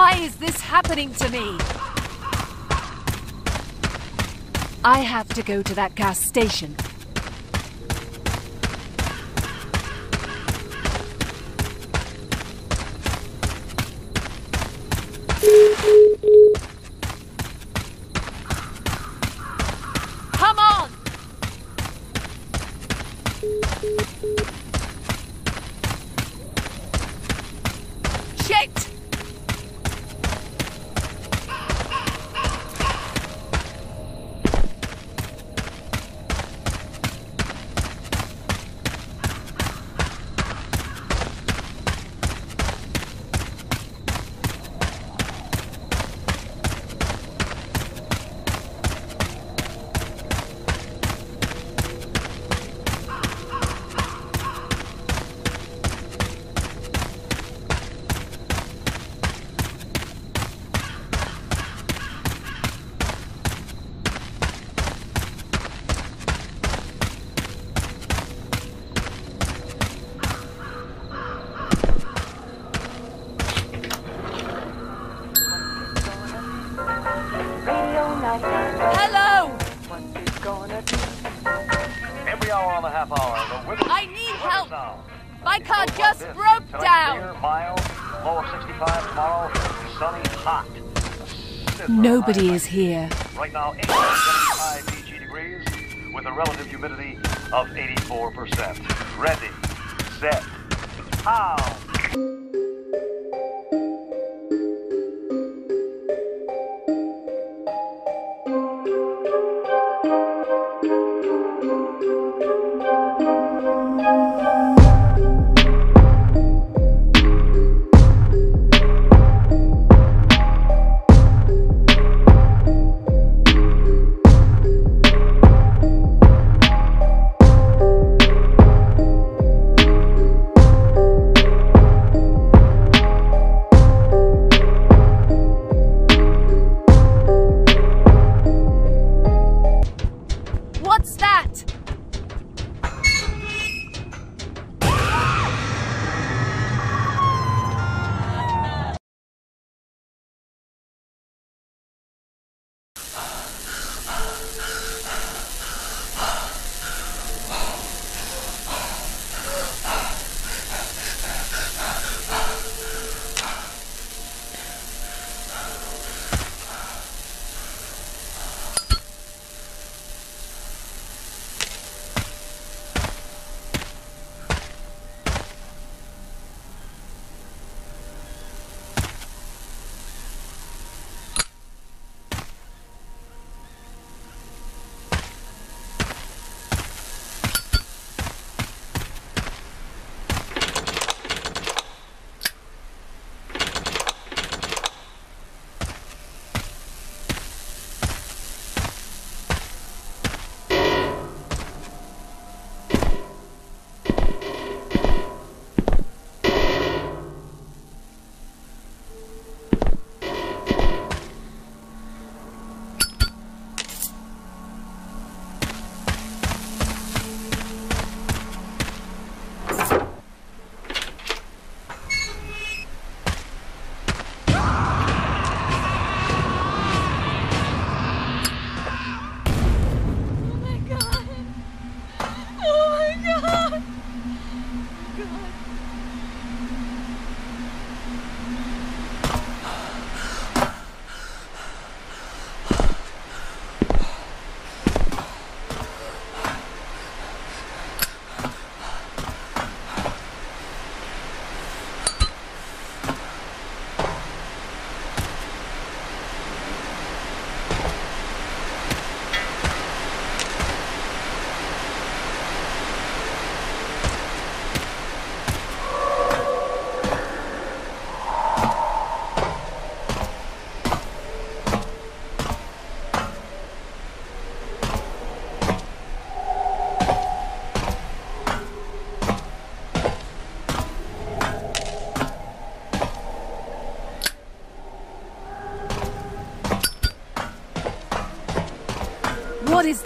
Why is this happening to me? I have to go to that gas station. Nobody is here. Right now, 75 PG degrees with a relative humidity of 84%. Ready, set, pow!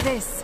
3.